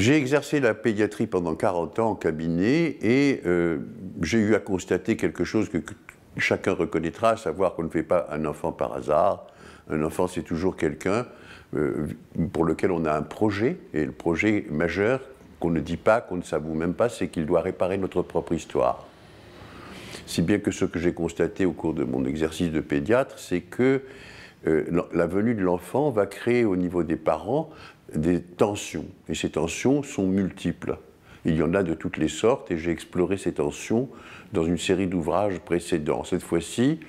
J'ai exercé la pédiatrie pendant 40 ans en cabinet et euh, j'ai eu à constater quelque chose que, chacun reconnaîtra, à savoir qu'on ne fait pas un enfant par hasard. Un enfant, c'est toujours quelqu'un euh, pour lequel on a un projet, et le projet majeur qu'on ne dit pas, qu'on ne s'avoue même pas, c'est qu'il doit réparer notre propre histoire. Si bien que ce que j'ai constaté au cours de mon exercice de pédiatre, c'est que la venue de l'enfant va créer au niveau des parents des tensions. Et ces tensions sont multiples. Il y en a de toutes les sortes et j'ai exploré ces tensions dans une série d'ouvrages précédents. Cette fois-ci,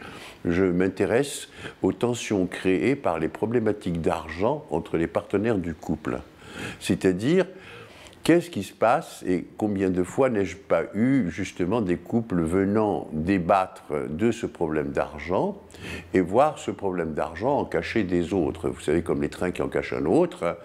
je m'intéresse aux tensions créées par les problématiques d'argent entre les partenaires du couple. C'est-à-dire, qu'est-ce qui se passe et combien de fois n'ai-je pas eu justement des couples venant débattre de ce problème d'argent et voir ce problème d'argent en cacher des autres? Vous savez, comme les trains qui en cachent un autre,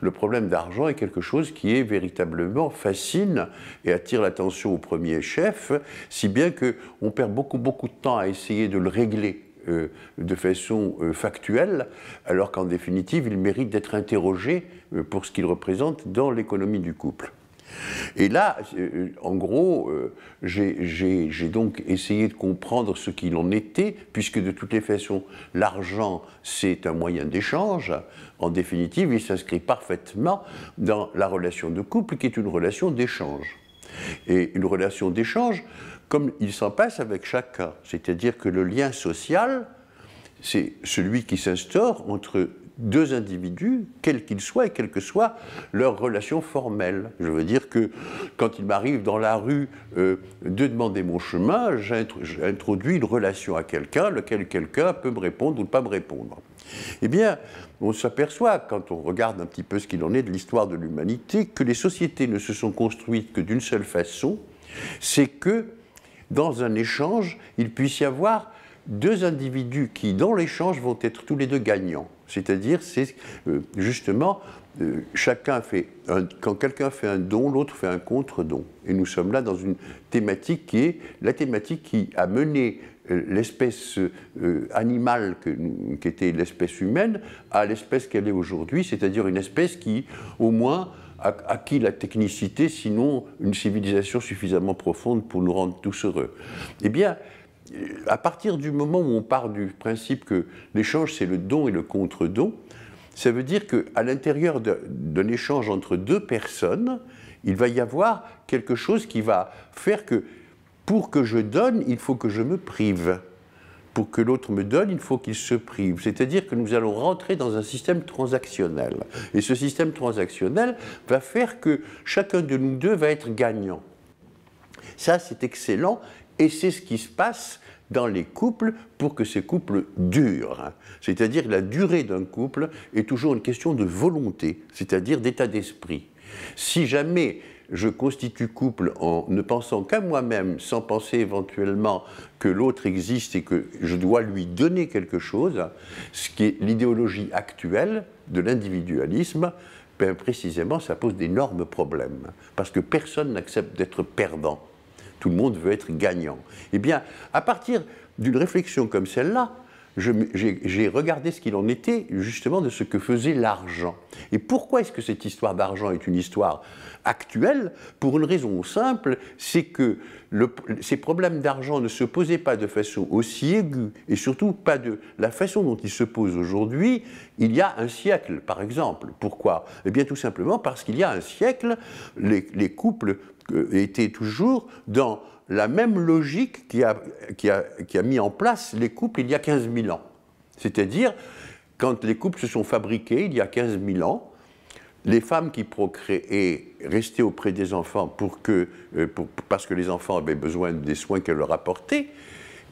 le problème d'argent est quelque chose qui est véritablement fascine et attire l'attention au premier chef, si bien qu'on perd beaucoup, beaucoup de temps à essayer de le régler de façon euh, factuelle, alors qu'en définitive, il mérite d'être interrogé euh, pour ce qu'il représente dans l'économie du couple. Et là, euh, en gros, euh, j'ai donc essayé de comprendre ce qu'il en était, puisque de toutes les façons, l'argent, c'est un moyen d'échange. En définitive, il s'inscrit parfaitement dans la relation de couple, qui est une relation d'échange. Et une relation d'échange, comme il s'en passe avec chacun. C'est-à-dire que le lien social, c'est celui qui s'instaure entre deux individus, quels qu'ils soient et quelle que soit leur relation formelle. Je veux dire que quand il m'arrive dans la rue euh, de demander mon chemin, j'introduis une relation à quelqu'un, lequel quelqu'un peut me répondre ou ne pas me répondre. Eh bien, on s'aperçoit, quand on regarde un petit peu ce qu'il en est de l'histoire de l'humanité, que les sociétés ne se sont construites que d'une seule façon, c'est que dans un échange, il puisse y avoir deux individus qui, dans l'échange, vont être tous les deux gagnants. C'est-à-dire, c'est euh, justement, euh, chacun fait quand quelqu'un fait un don, l'autre fait un contre-don. Et nous sommes là dans une thématique qui est la thématique qui a mené euh, l'espèce animale qui était l'espèce humaine à l'espèce qu'elle est aujourd'hui, c'est-à-dire une espèce qui, au moins, a acquis la technicité, sinon une civilisation suffisamment profonde pour nous rendre tous heureux? Eh bien, à partir du moment où on part du principe que l'échange c'est le don et le contre-don, ça veut dire qu'à l'intérieur d'un échange entre deux personnes, il va y avoir quelque chose qui va faire que pour que je donne, il faut que je me prive. Pour que l'autre me donne, il faut qu'il se prive. C'est-à-dire que nous allons rentrer dans un système transactionnel. Et ce système transactionnel va faire que chacun de nous deux va être gagnant. Ça, c'est excellent et c'est ce qui se passe dans les couples pour que ces couples durent. C'est-à-dire la durée d'un couple est toujours une question de volonté, c'est-à-dire d'état d'esprit. Si jamais je constitue couple en ne pensant qu'à moi-même, sans penser éventuellement que l'autre existe et que je dois lui donner quelque chose, ce qui est l'idéologie actuelle de l'individualisme, ben précisément ça pose d'énormes problèmes, parce que personne n'accepte d'être perdant. Tout le monde veut être gagnant. Eh bien, à partir d'une réflexion comme celle-là, j'ai regardé ce qu'il en était justement de ce que faisait l'argent. Et pourquoi est-ce que cette histoire d'argent est une histoire actuelle? Pour une raison simple, c'est que ces problèmes d'argent ne se posaient pas de façon aussi aiguë, et surtout pas de la façon dont ils se posent aujourd'hui, il y a un siècle, par exemple. Pourquoi? Eh bien tout simplement parce qu'il y a un siècle, les, les couples était toujours dans la même logique qui a, qui, a, qui a, mis en place les couples il y a 15 000 ans. C'est-à-dire, quand les couples se sont fabriqués il y a 15 000 ans, les femmes qui procréaient restaient auprès des enfants pour que, euh, pour, parce que les enfants avaient besoin des soins qu'elles leur apportaient,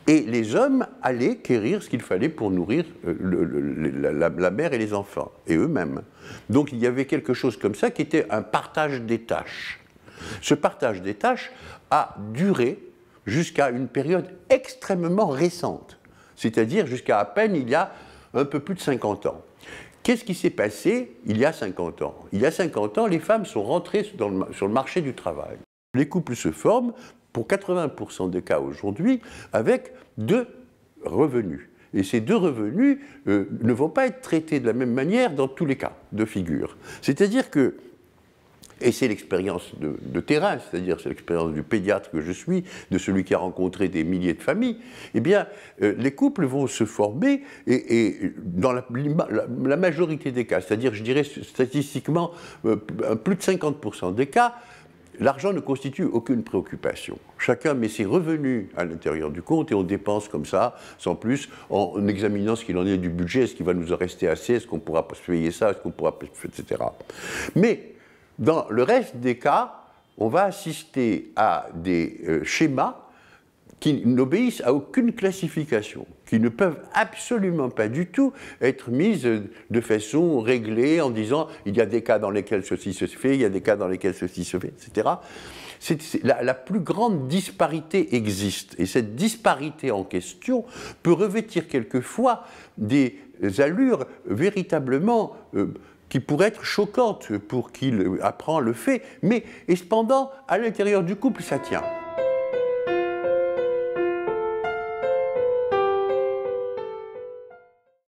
et les hommes allaient quérir ce qu'il fallait pour nourrir euh, la, la, mère et les enfants, et eux-mêmes. Donc il y avait quelque chose comme ça qui était un partage des tâches. Ce partage des tâches a duré jusqu'à une période extrêmement récente, c'est-à-dire jusqu'à à peine il y a un peu plus de 50 ans. Qu'est-ce qui s'est passé il y a 50 ans? Il y a 50 ans, les femmes sont rentrées sur le marché du travail. Les couples se forment, pour 80% des cas aujourd'hui, avec deux revenus. Et ces deux revenus euh, ne vont pas être traités de la même manière dans tous les cas de figure. C'est-à-dire que Et c'est l'expérience de, terrain, c'est-à-dire c'est l'expérience du pédiatre que je suis, de celui qui a rencontré des milliers de familles. Eh bien, euh, les couples vont se former et, dans la, majorité des cas, c'est-à-dire, je dirais statistiquement, euh, plus de 50% des cas, L'argent ne constitue aucune préoccupation. Chacun met ses revenus à l'intérieur du compte et on dépense comme ça, sans plus, en examinant ce qu'il en est du budget, est-ce qu'il va nous en rester assez, est-ce qu'on pourra payer ça, est-ce qu'on pourra, etc. Mais dans le reste des cas, on va assister à des euh, schémas qui n'obéissent à aucune classification, qui ne peuvent absolument pas du tout être mises de façon réglée en disant il y a des cas dans lesquels ceci se fait, il y a des cas dans lesquels ceci se fait, etc. la, plus grande disparité existe. Et cette disparité en question peut revêtir quelquefois des allures véritablement... Euh, qui pourrait être choquante pour qui apprend le fait, mais cependant, à l'intérieur du couple, ça tient.